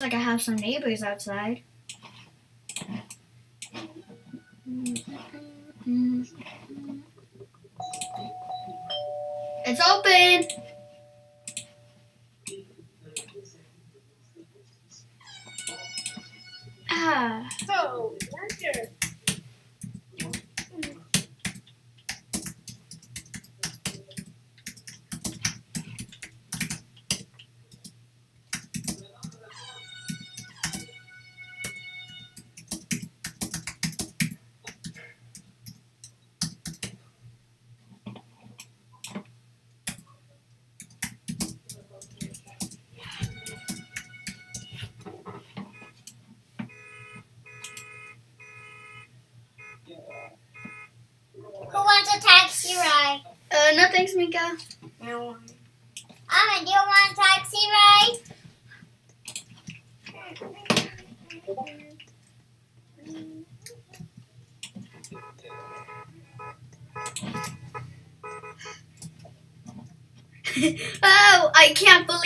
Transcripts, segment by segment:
like I have some neighbors outside. It's open. Ah. So, Roger.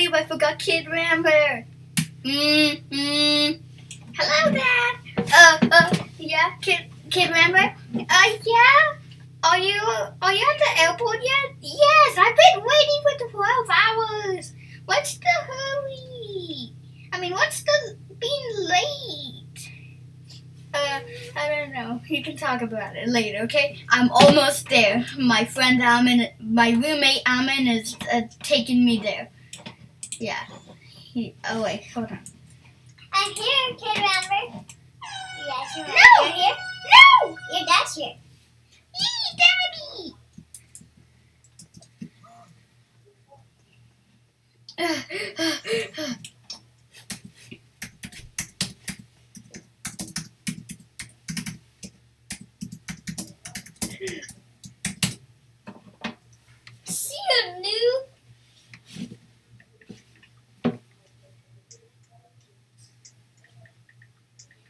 Believe I forgot Kid Rambear. Mm, mm. Hello, Dad. Uh, uh, yeah, Kid, Kid Rambear. Uh, yeah. Are you, are you at the airport yet? Yes, I've been waiting for 12 hours. What's the hurry? I mean, what's the being late? Uh, I don't know. You can talk about it later, okay? I'm almost there. My friend Amin, my roommate Amin is uh, taking me there. Yeah. He, oh wait, hold on. I'm here, Kid Rambear. Yes, you're. No! You're here? No! Your dad's here. Yee, Daddy! See you, noob.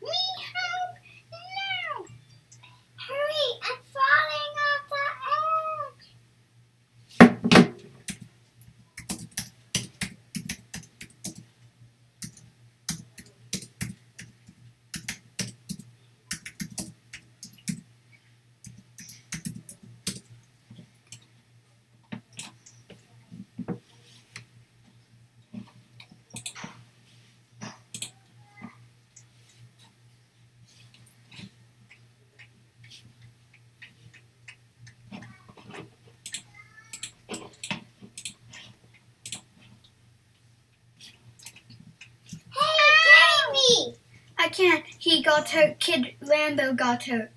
Me help now! Hurry, I'm falling off the edge. Hey, carry me. I can't. He got hurt. Kid Rambo got hurt.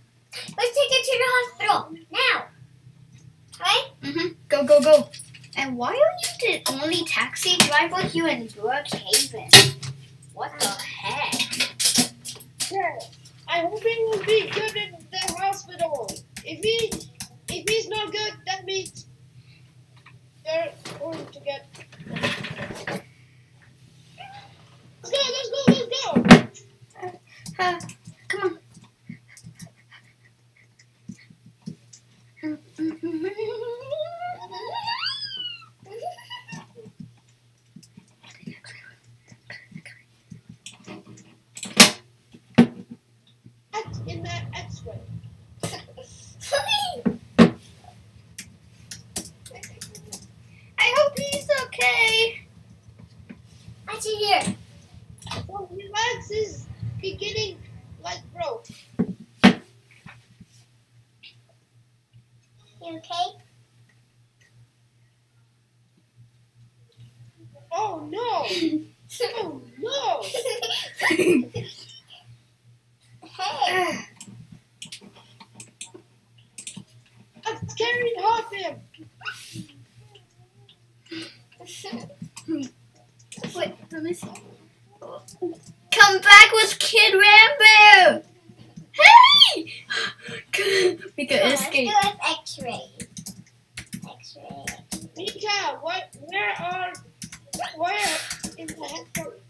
Let's take her to the hospital now. Right? Mm-hmm. Go, go, go. And why are you the only taxi driver here in Brookhaven? What the heck? Sure. I hope he will be good in the hospital. If he if he's not good, that means they're going to get. Let's go! Let's go! Let's go! Uh, come X in that X-ray. I hope he's okay. Actually, here. Well, his legs is beginning like broke. You okay? Oh no! Oh no! hey. Let's carry off him. Wait, let me see. Come back with Kid Rambo! Hey! Mika Let's escaped. do an X-ray. X-ray. Mika, what? Where are? Where is the headquarters?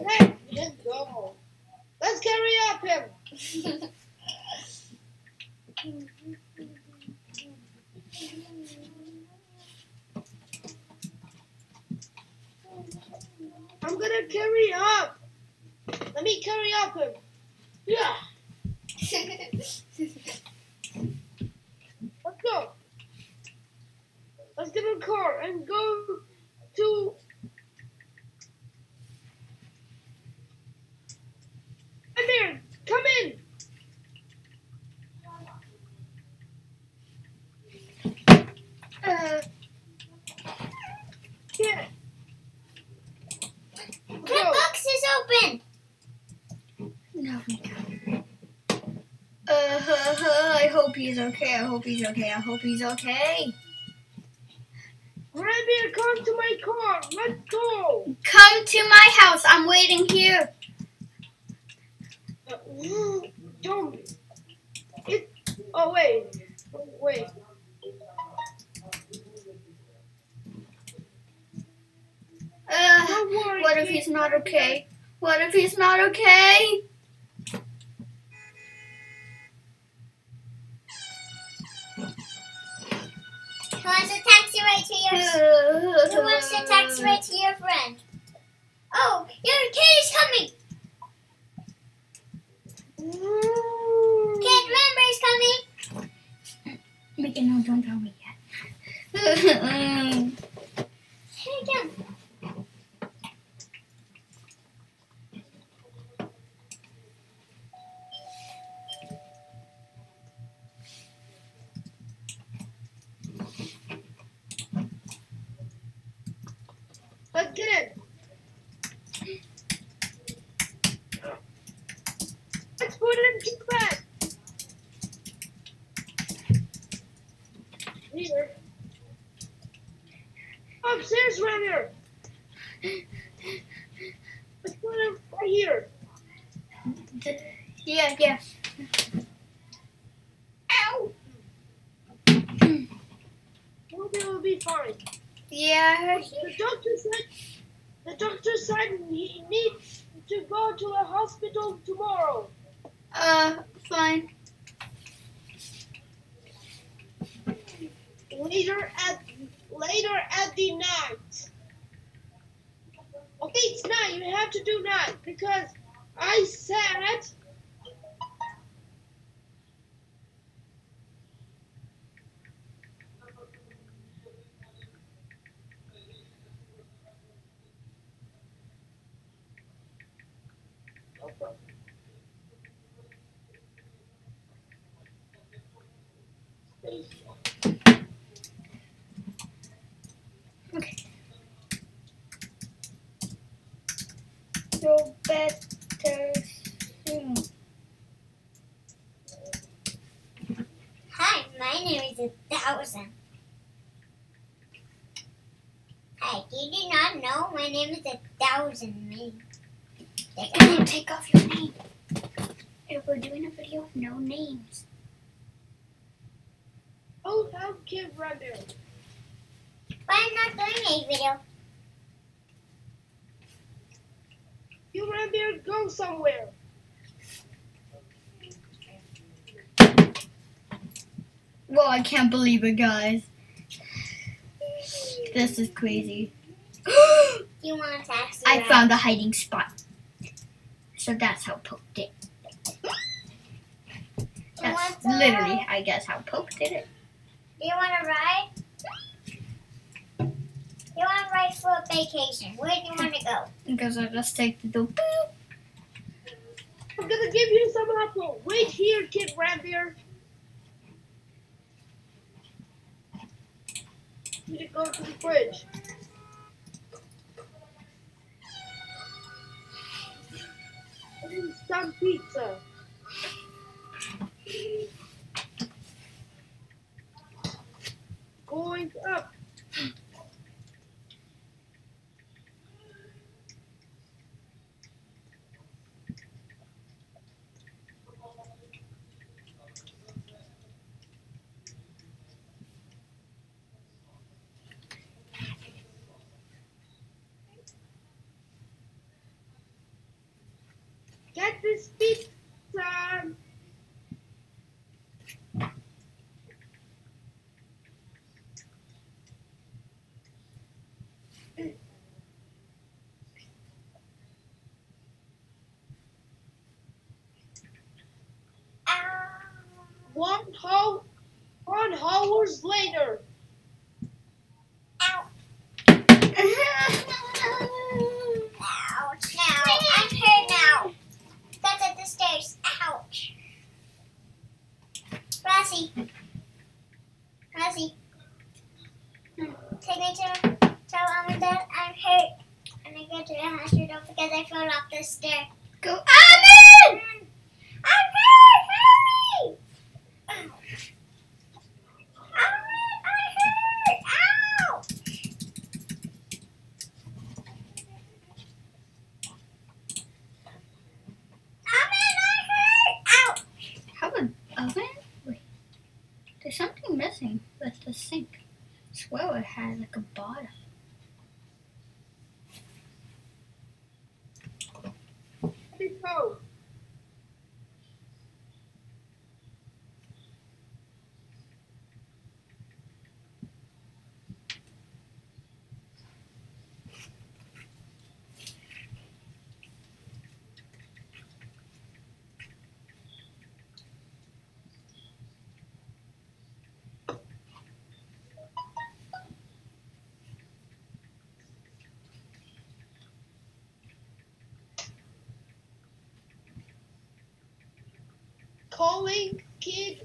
Let him go. Let's carry up him. I'm gonna carry up. Let me carry up him. Yeah. Let's go. Let's get the car and go to. Come here. Come in. Uh, Yeah. The Go. box is open. no, we don't. Uh, huh, huh, I hope he's okay. I hope he's okay. I hope he's okay. Grandbeer, come to my car. Let's go. Come to my house. I'm waiting here. Uh, Don't. It. Oh wait. Wait. Uh, what if he's not okay? What if he's not okay? Let's get in. Let's put it in the bag. Here. Upstairs, right here. Let's put it right here. yeah, yeah. Ow! Maybe will be fine. Yeah, The doctor said the doctor said he needs to go to a hospital tomorrow. uh, fine. Later at later at the night. Okay, it's night. You have to do night because I said Okay. Feel better soon. Name is a thousand. Did you not know my name is a thousand me? Don't take off your name. If we're doing a video, of no names. I'll have kid there. I'm not doing a video. You there go somewhere. Well, I can't believe it, guys. This is crazy. You want a taxi? I ride? found the hiding spot. So that's how Poke did. You That's want literally, ride? I guess, how Poke did it. Do you want to ride? You want to ride for a vacation? Where do you want to go? Because I just take the boop. I'm gonna give you some apple. Wait here, kid Rambear. Need to go to the fridge. I need some pizza. Going up. Get calling kid?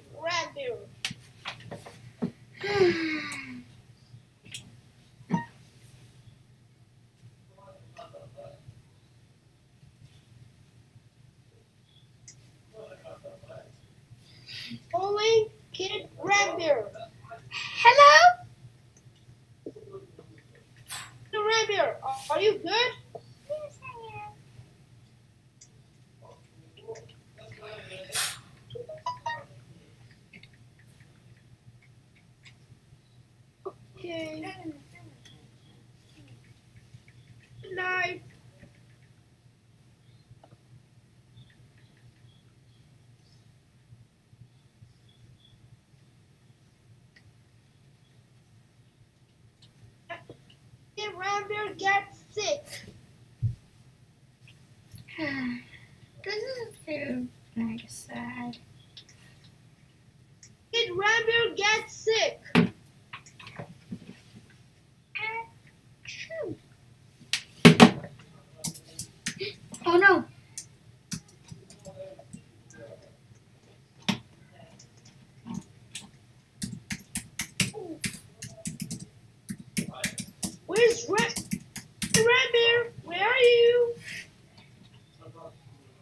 you.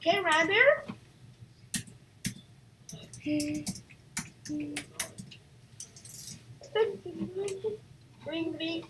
Okay, rabbit. Ring.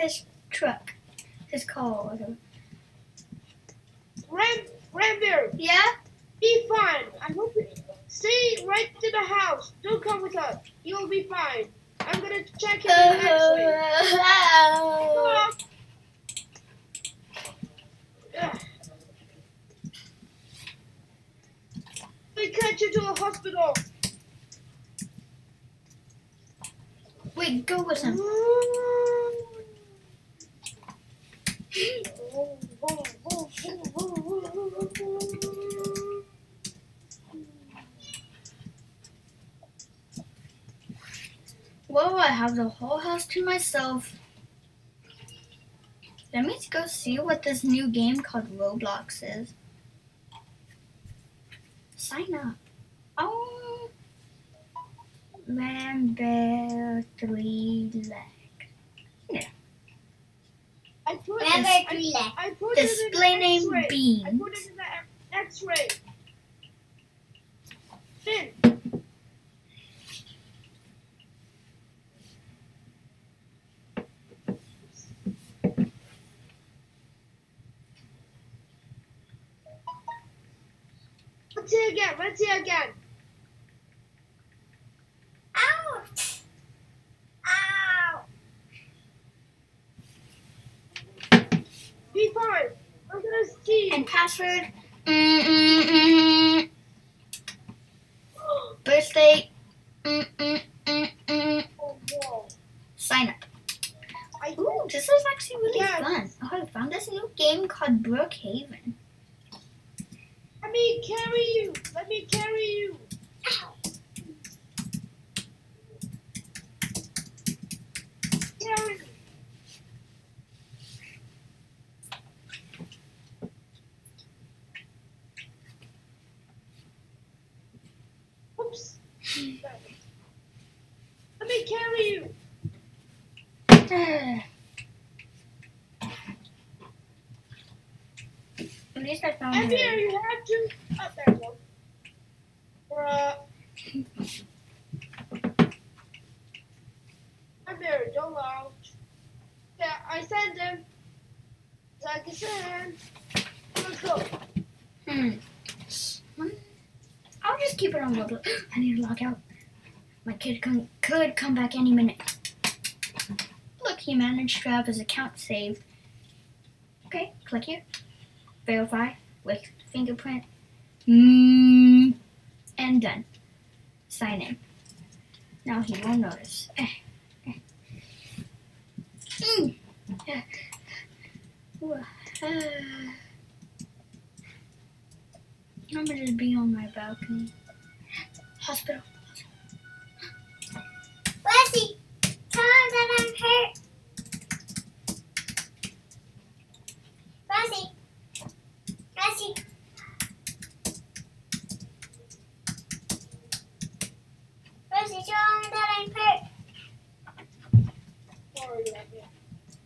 his truck, his car. Ram, Rambo. Yeah. Be fine. I hope you stay right to the house. Don't come with us. You'll be fine. I'm gonna check it in the x We catch you to the hospital. Wait, go with him. Mm-hmm. have the whole house to myself. Let me go see what this new game called Roblox is. Sign up. Oh, man, bear three leg. Yeah. I put, this, three leg. I, I Display name Bean. I put it in the X-ray. Again. Ow! Ow! Be fine. I'm gonna see. And password. Mm, mm, mm. Birthday. Mm, mm, mm, mm. Oh, whoa. Sign up. I Ooh, this is actually really Yes. fun. Oh, I found this new game called Brookhaven. Let me carry you. Let me carry you. Carry me. Oops. Let me carry you. At least I found And here it. you have to. Oh, there you go. Uh, I'm there. Don't out. Yeah, I sent him. Like I said. Let's go. Hmm. I'll just keep it on Roblox. I need to log out. My kid con- could come back any minute. He managed to have his account saved. Okay, click here. Verify with fingerprint. Mm, and done. Sign in. Now he won't notice. Eh. Mm. Eh. Ooh, ah. I'm gonna just be on my balcony. Hospital. Wesley, tell him that I'm hurt. Wesley. Wesley. Wesley, tell him that I'm hurt. Sorry about that.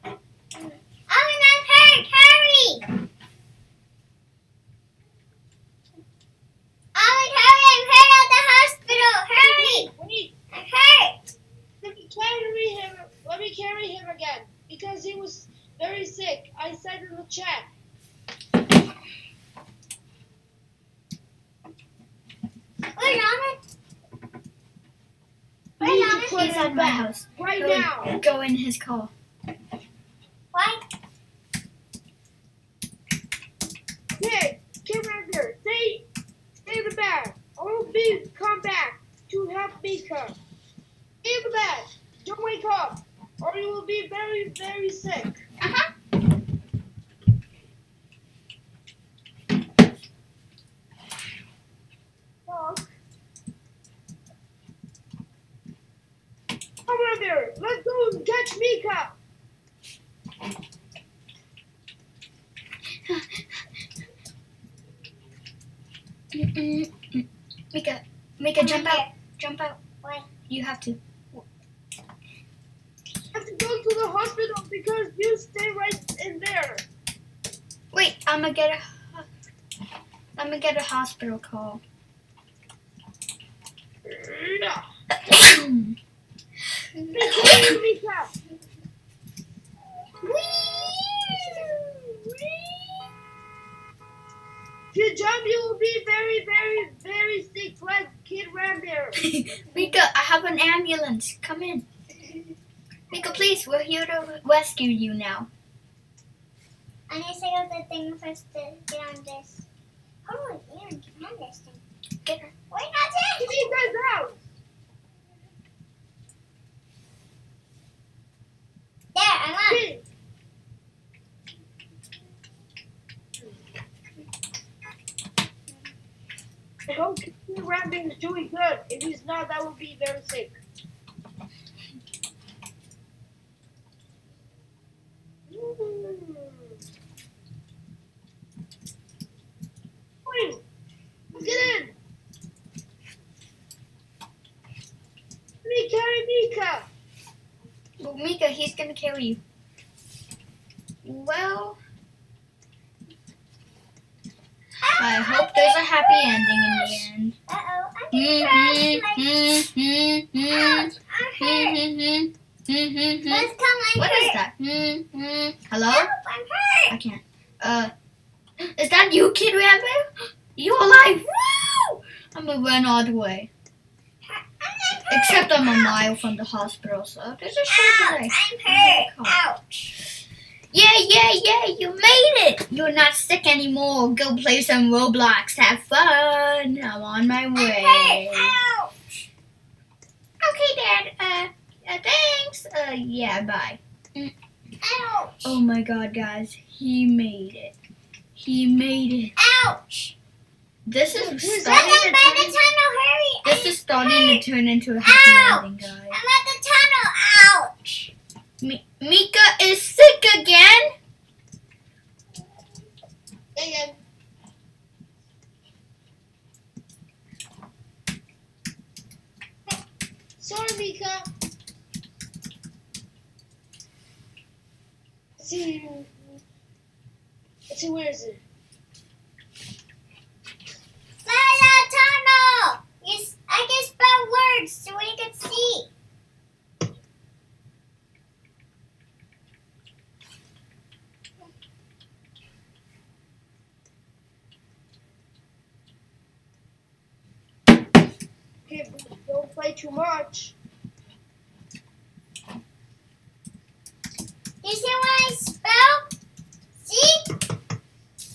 Owen, I'm hurt. Hurry. Owen, hurry. I'm hurt at the hospital. Hurry. Wait, I'm hurt. let me carry him. Let me carry him again because he was very sick. I said in the chat. Where's Owen? I need Where's to Owen? put He's at him my back house. right Go, now. Go in his car. Why? Hey, come right here. Stay, stay in the back. I will be come back to help Mika. Stay in the back. Don't wake up, or you will be very, very sick. Uh-huh. Dog. Come on there. Let's go and catch Mika. Mm-mm-mm. Mika, Mika, jump out. Jump out. Why? You have to. I have to go to the hospital because you stay right in there. Wait, I'm gonna get a. I'm gonna get a hospital call. Mika, Mika. If you jump, you will be very, very, very sick like Kid Rambear. Mika, I have an ambulance. Come in. Mika, please, we're here to rescue you now. I need to go the thing first to get on this. How do I even get on this thing? Get her. Wait, not You it! need guys out. There, I'm on. Hey. Anthony is doing good. If he's not, that would be very sick. Mm. Wait, get in. Me Mika. Mika, he's gonna kill you. Well. I hope there's a happy ending in the end. Uh oh, Mm-hmm, mm-hmm, Ouch, I'm hurt. mm-hmm, What is that? Hello? Help, I'm hurt. I can't. Uh, is that you, Kid Rampant? You alive? Woo! I'm gonna run all the way. Except I'm a mile from the hospital, so there's a short Ouch, delay. I'm hurt. Ouch. Yeah, yeah, yeah, you made it! You're not sick anymore. Go play some Roblox. Have fun. I'm on my way. hurt. Ouch. Okay, Dad. Uh, uh, thanks. Uh, yeah, bye. Ouch. Oh my god, guys. He made it. He made it. Ouch. This is starting to I'm by the turn, this is starting to turn into a happy Ow! ending, guys. I'm at the tunnel. Ouch. Mi- Mika is sick again? Again. Sorry, Mika. Let's see. Let's see, where is it? By the tunnel. Yes, I can spell words so we can see. Okay, but don't play too much. You see what I spell? See?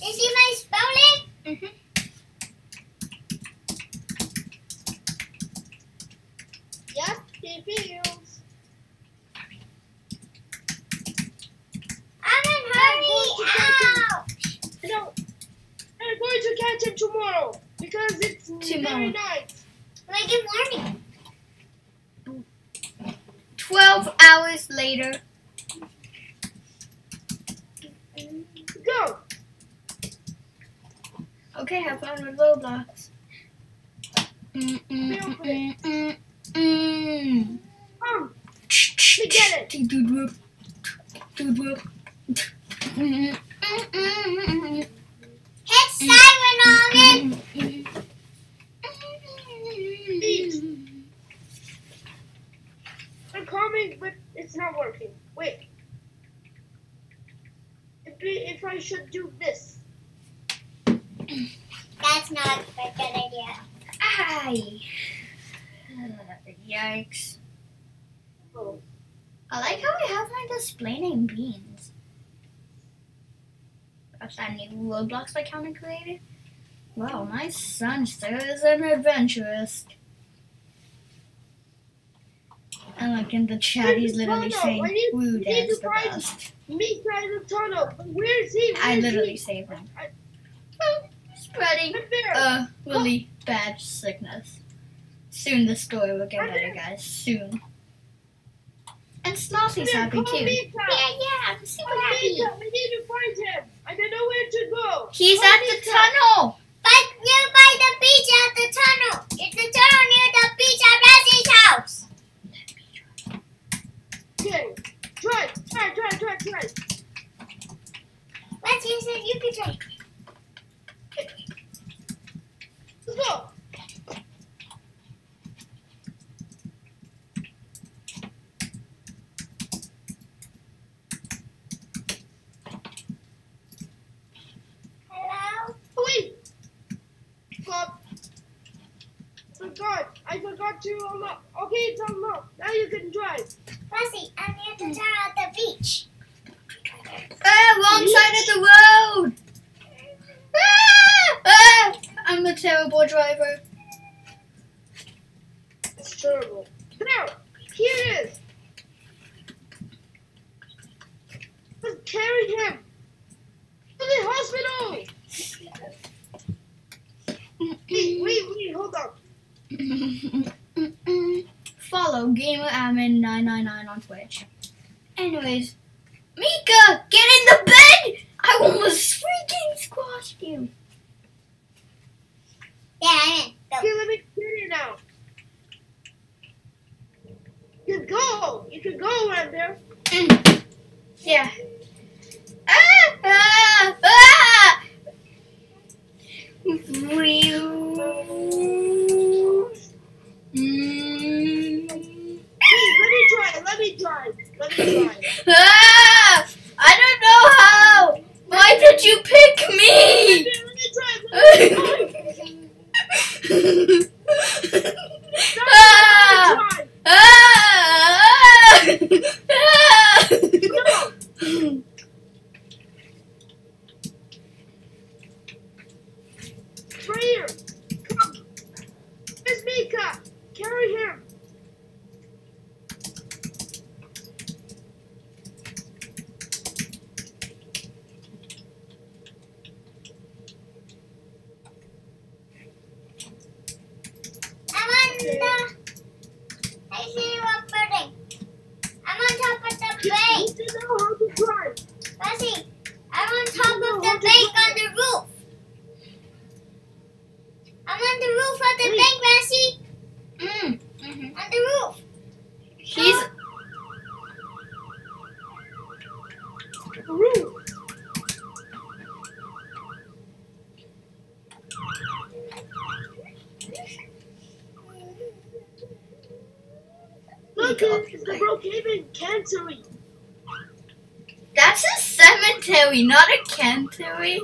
You see my spelling? Mm-hmm. Yep, it feels. I'm in hurry. Ouch. No, I'm going to catch him tomorrow because it's Tomorrow. very nice. Like good morning. 12 hours later. Go. Okay, have fun with Roblox. Mm, mm, mm, mm, mm. We get it. Hit siren on it. mm, mm. I'm coming, but it's not working. Wait. If, if I should do this. That's not a good idea. Aye. Yikes. Oh. I like how I have my display name Beans. That's that new Roblox my counter created. Wow, my son still is an adventurist. And like in the chat, he's literally No, no, saying, "Woo, I Dad's the find- best." Me try the tunnel. But where is he? Where I literally he? saved him. I- oh, Spreading Right there. a really bad sickness. Soon the story will get better, guys. Soon. And Slossy's There, happy too. on, Yeah, yeah, I'm super Come on, happy. Mika. We need to find him. I don't know where to go. He's Come, at the Mika. tunnel. But you're by the beach at the tunnel. It's the tunnel near the beach at Ressie's house. Try, try, try, try, try. Let's use it. You can try. Let's go. Forgot. I forgot to unlock. Okay, it's unlocked. Now you can drive. Ressie, I'm near the tunnel at the beach. Ah, wrong side of the road. Ah, ah, I'm a terrible driver. Snowy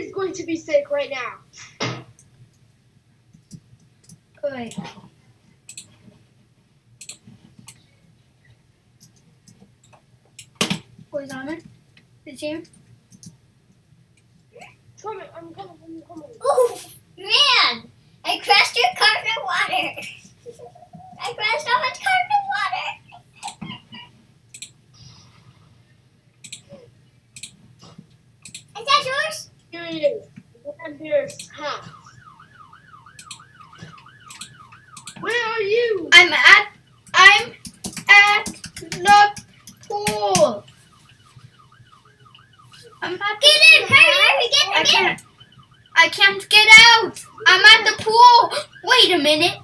is going to be sick right now. Good. Where's Armin? Is he Coming, I'm coming, I'm coming. Oh, man! I crashed your car in water. I crashed on my car. is Wander's house? Where are you? I'm at I'm at the pool. I'm at Get in, hurry, hurry, get in. I can't I can't get out. I'm at the pool. Wait a minute.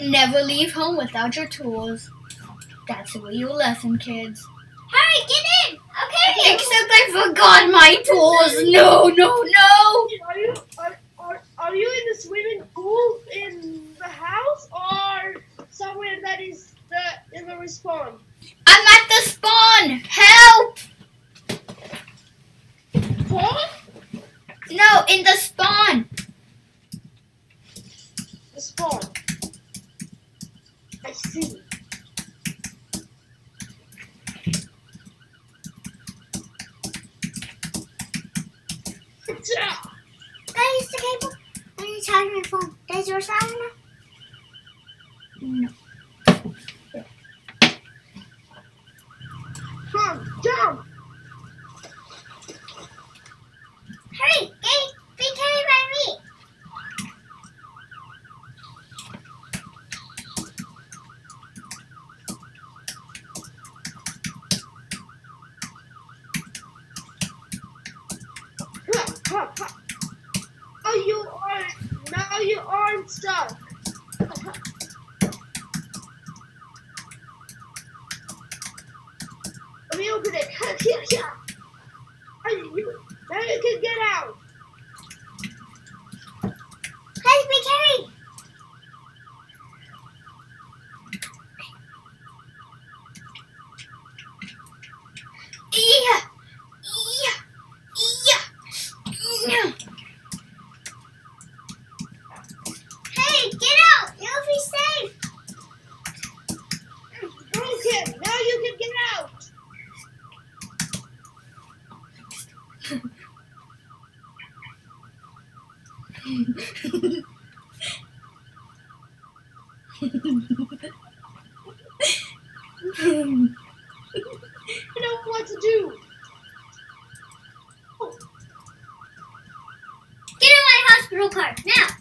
Never leave home without your tools. That's a real lesson, kids. Okay. Except I forgot my tools. No, no, no. Are you are, are, are you in the swimming pool in the house or somewhere that is the in the respawn? I'm at the spawn. Help! Spawn? No, in the spawn. The spawn. I see. Yeah. I used the cable. I need to charge my phone. Does yours have enough? No. Come, jump! Hurry! Get, be carried by me. Ha, ha, ha. Oh, you are now you aren't stuck. Let me open it. Here, here. Are you, now you can get out. Let's be carried. Yeah. Yeah. Yeah. Yeah. Hey, get out. You'll be safe. Broken. Now you can get out. I know what to do. Get in my hospital car now.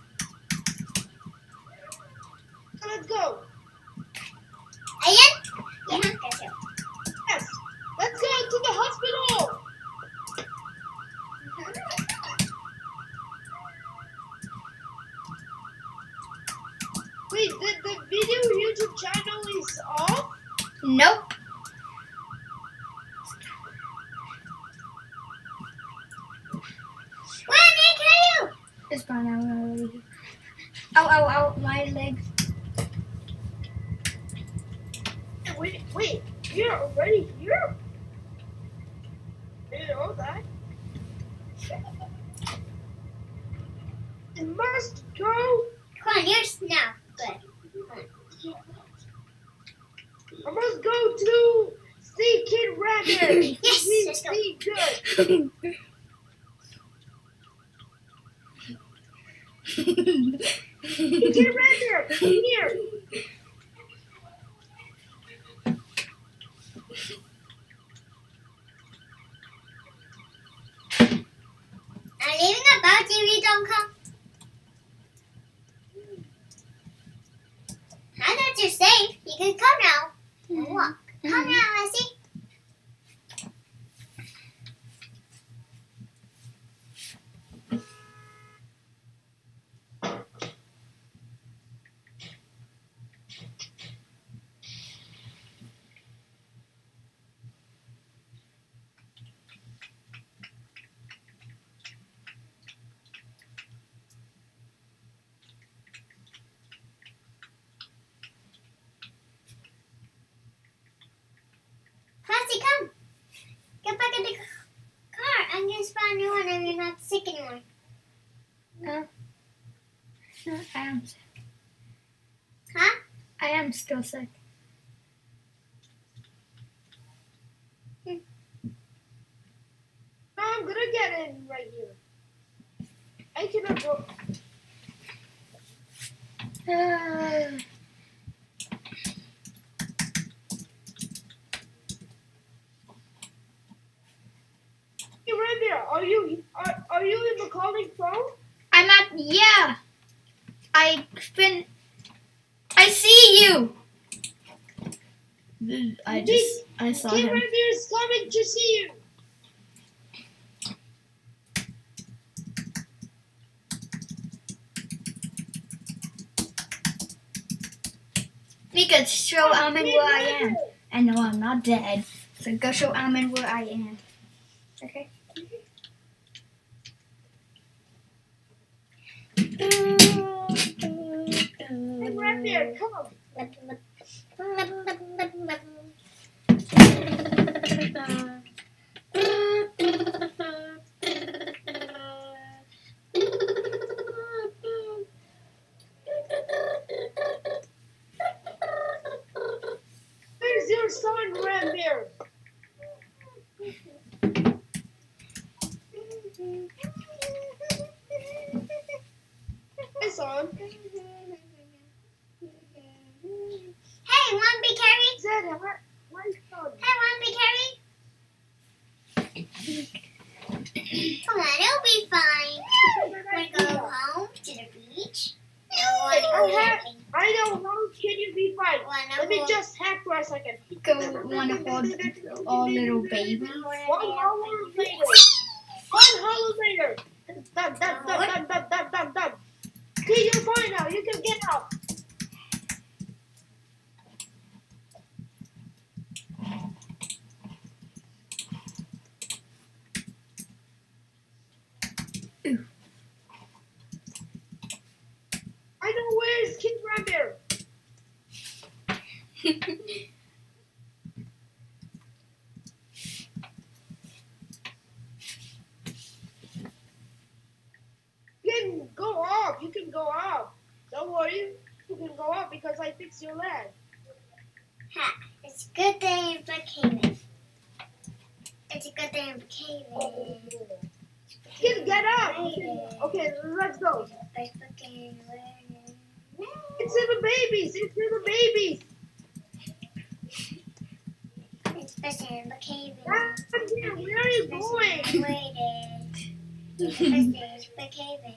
Still sick. Saw Kid him. Is coming to see you. Mika, show Almond where I am. I know I'm not dead. So go show Almond where I am. Okay? Hey, Rabbit, come. Where's your son, Rambear? Hey, son. Hey, one be carried. Zed, where, where's son? Hey, one be carried. Come on, it'll be fine. Wanna go home to the beach? No, wanna go Okay. I know, how can you be fine? Wanna Let me just hack for a second. Go want to hold all little babies. One hour later. One hour later. Done, done, done, done, done, done, done, done. Okay, you're fine now. You can get up. I know where's Kid Rabbit. You can go up. You can go up. Don't worry. You can go up because I fixed your leg. Ha, it's a good thing I'm caving. It's a good thing I'm caving. Kid, get up. Okay, let's go. It's in the babies. It's in the babies. It's best I'm caving. I'm here. Where are you going? I waited. It's the best I'm caving.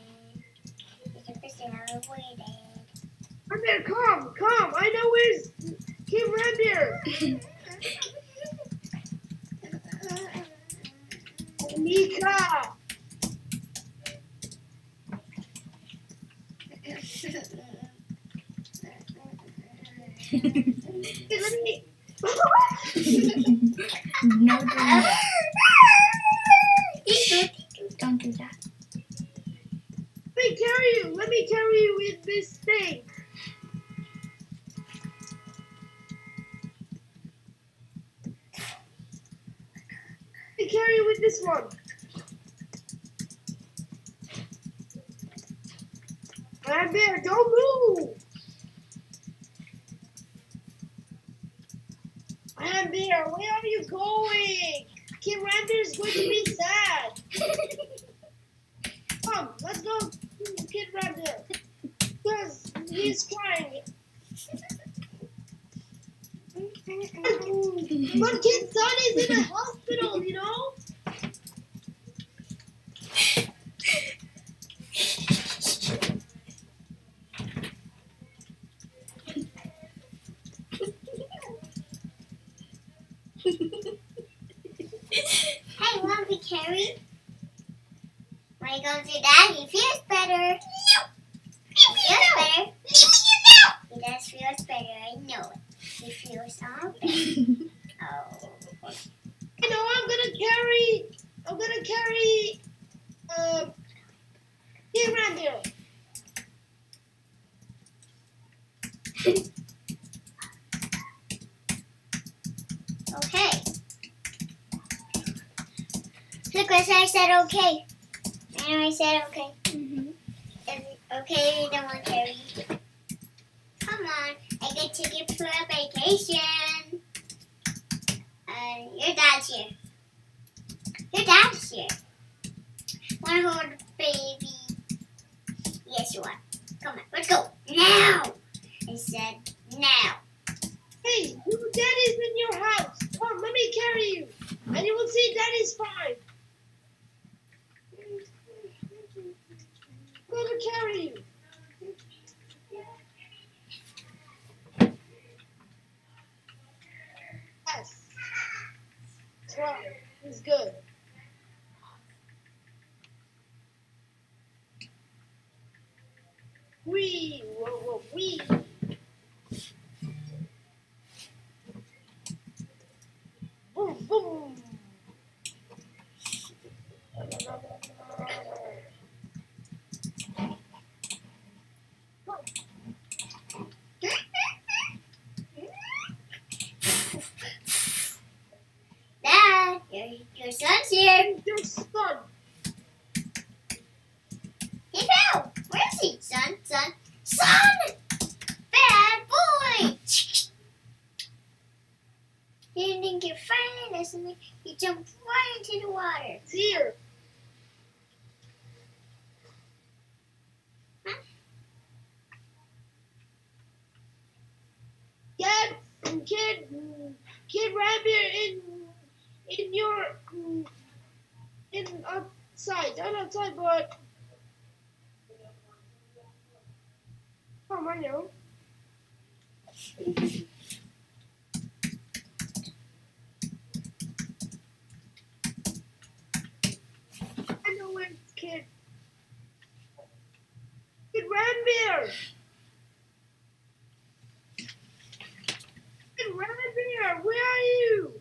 It's the best I waited. Rabbit, come, come. I know where's Kid Rabbit. Mika. Let me. no, doing that. Don't do that. Let me carry you. Let me carry you with this thing. Let me carry you with this one. Rabbit, don't move. Rabbit, where are you going? Kid Rabbit is going to be sad. Come, let's go to Kid Rabbit. Because he's crying. But Kid's son is in a hospital, you know? Hey, want to be carried? When he goes to that, he feels better. He feels better. He does feels better. I know it. He feels all better. Oh. You know, I'm gonna carry, I'm gonna carry, uh, Kid Rabbit. Okay. Look I said okay. Know I said okay. Mm-hmm. Okay, want to carry. Come on, I get ticket for a vacation. Uh, your dad's here. Your dad's here. Wanna hold baby? Yes, you want. Come on, let's go now. I said now. Hey, your daddy's in your house. Come, let me carry you. And you will see daddy's fine. I'm gonna carry you. Yes. Right. He's good. Wee! Whoa, whoa, wee! Boom, boom! Dad, your, your son's here. Your son. Where is he? Son, son, son! Bad boy! He didn't get frightened or something. He jumped right into the water. Here. Huh? Dad, kid, kid rabbit in in your in outside, not outside, but know. I know where it's kid. Kid Rambear! Kid Rambear, where are you?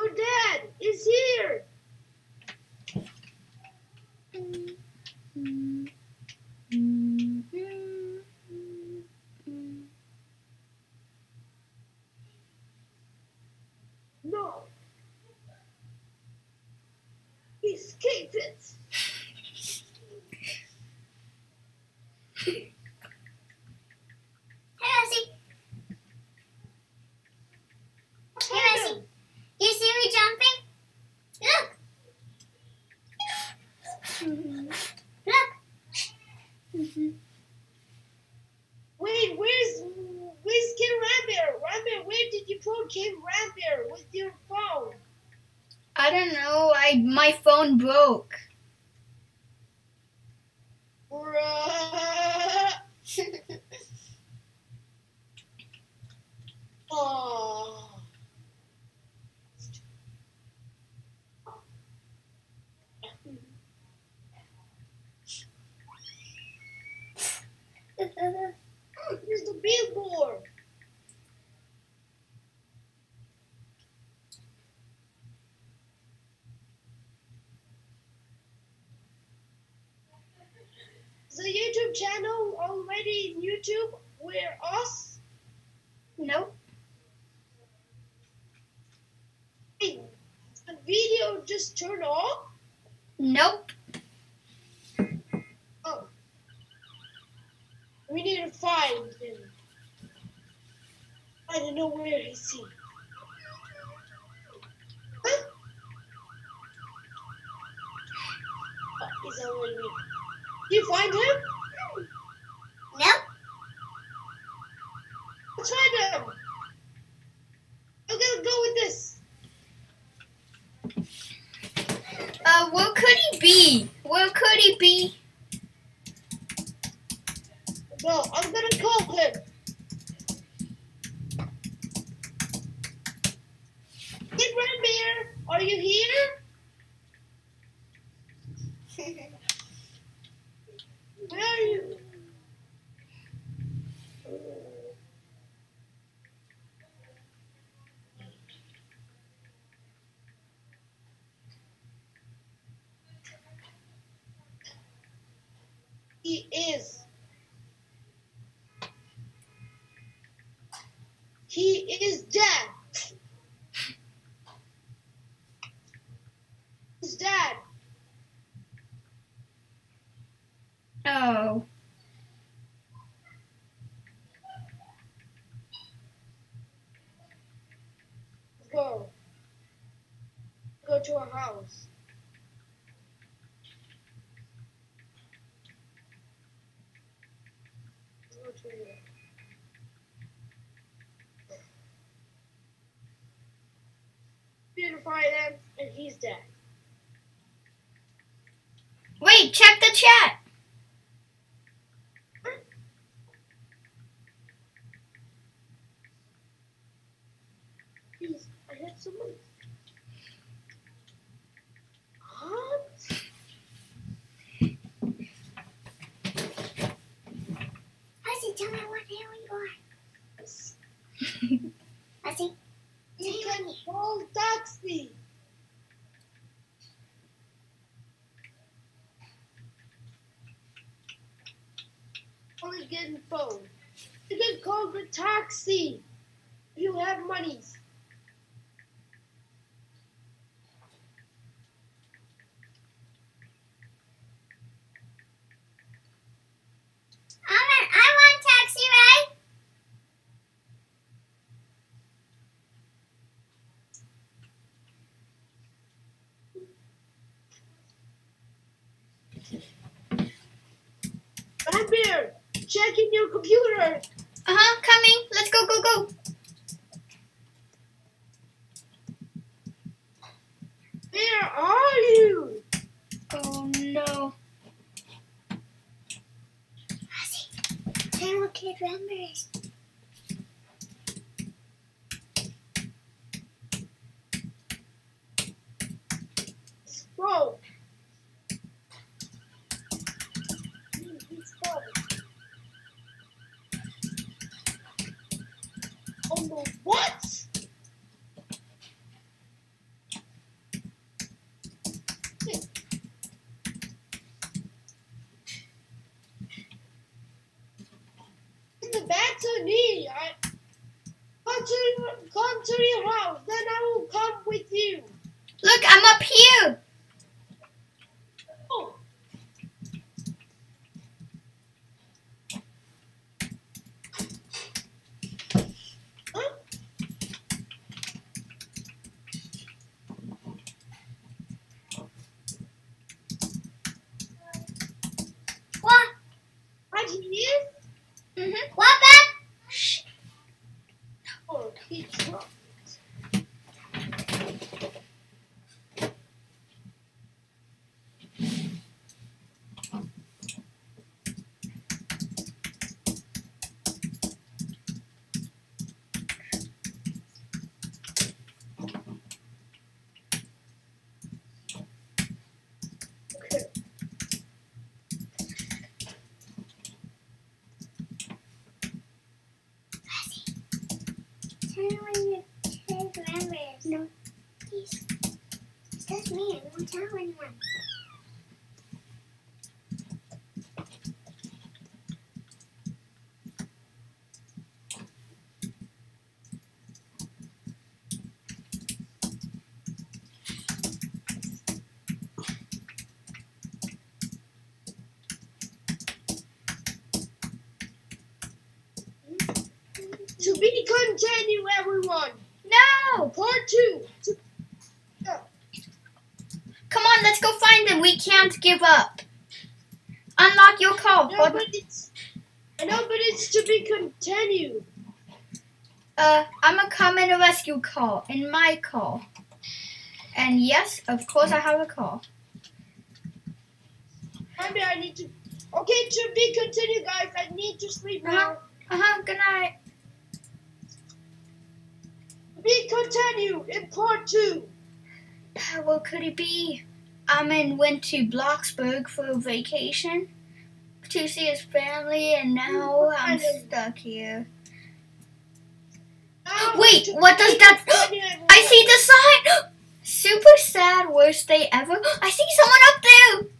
Oh, Dad is here. No. He escaped it. Hey, Rosie. Hey, Rosie. You see me jumping? Look. Look. Wait, where's where's Kid Rambear? Rambear, where did you put Kid Rambear with your phone? I don't know. I my phone broke. Oh. Here's the billboard. The YouTube channel already in YouTube. We're us. Nope. Hey, the video just turned off. Nope. Oh. We need to find him. I don't know where is he. Huh? Oh, he's already. Did you find him? Nope. Let's him. I'm gonna go with this. Uh, where could he be? Where could he be? No, I'm gonna call him. Kid Rambear, are you here? Where are you? He is. He is dead. He's dead. Oh. Go. Go to our house. Beautify them, and he's dead. Wait, check the chat. good phone. You can call the taxi you have monies. Come here! Checking your computer. Uh huh. Coming. Let's go. Go. Go. Where are you? Oh no. Tell what Kid Rambear is. Bro. He's gone. Oh no, what? The bats are me. I come to your, come to your house, then I will come with you. Look, I'm up here. Oh. Huh? What? Is? Mhm. What back? Shh. Oh, he's drunk. Okay. Tell when you Kid Rambear is. No. Please. It's just me. I won't tell anyone. To be continued, everyone. No. Part two. To- Come on. Let's go find them. We can't give up. Unlock your call. no, but it's. Know, but it's to be continued. Uh, I'm a come in a rescue call in my call. And yes, of course, I have a call. Maybe I need to. Okay, to be continued, guys. I need to sleep now. Uh huh. Good night. Be continued in part two. Uh, What could it be? Amin went to Bloxburg for a vacation to see his family, and now I'm stuck here. Wait, what does that-. I see the sign. Super sad, worst day ever. I see someone up there.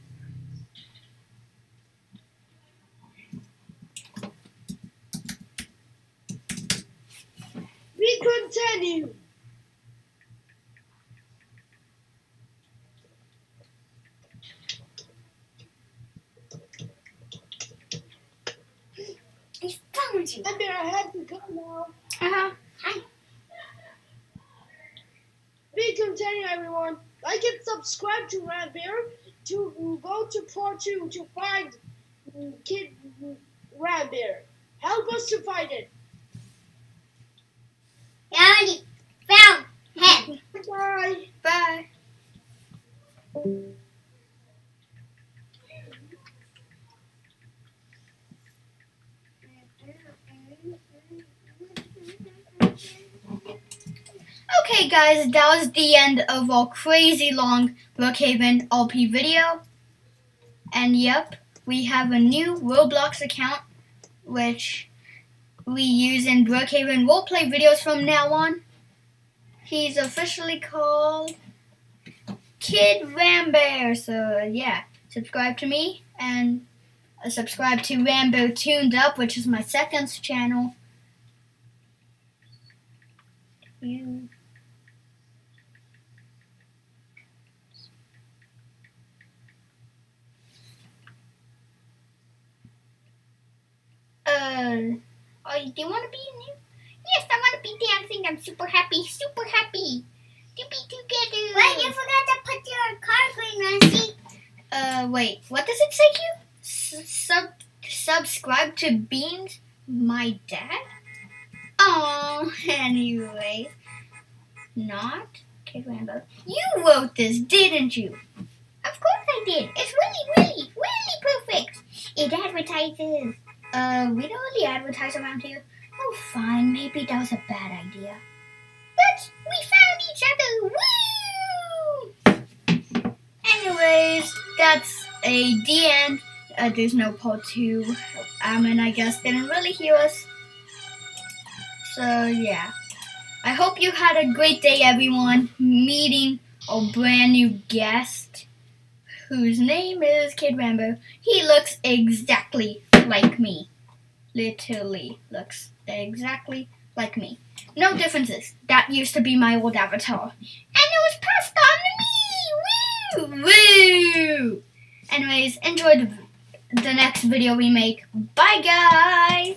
Be continued. I I have to go now. Uh huh. Hi. Be continued, everyone. Like and subscribe to Rambear to go to part two to find Kid Rambear. Help us to find it. Already found him. Bye. Bye. Okay, guys, that was the end of our crazy long Brookhaven LP video. And yep, we have a new Roblox account, which we use in Brookhaven roleplay videos from now on. He's officially called Kid Rambear. So yeah, subscribe to me and uh, subscribe to Rambo Tuned Up, which is my second channel. You. Uh, oh, do you want to be new? Yes, I want to be dancing. I'm super happy, super happy to be together. Wait, you forgot to put your car green, Rusty. Uh, wait. What does it say, you? Sub subscribe to Beans, my dad? Oh, anyway, Not Kid Rambo. You wrote this, didn't you? Of course I did. It's really, really, really perfect. It advertises. Uh, we don't really advertise around here. Oh, fine. Maybe that was a bad idea. But we found each other. Woo! Anyways, that's a the end. Uh, there's no part two. Amin, I guess, didn't really hear us. So, yeah. I hope you had a great day, everyone, meeting a brand new guest whose name is Kid Rambo. He looks exactly like me. Literally looks exactly like me. No differences. That used to be my old avatar. And it was passed on to me! Woo! Woo! Anyways, enjoy the, the next video we make. Bye, guys!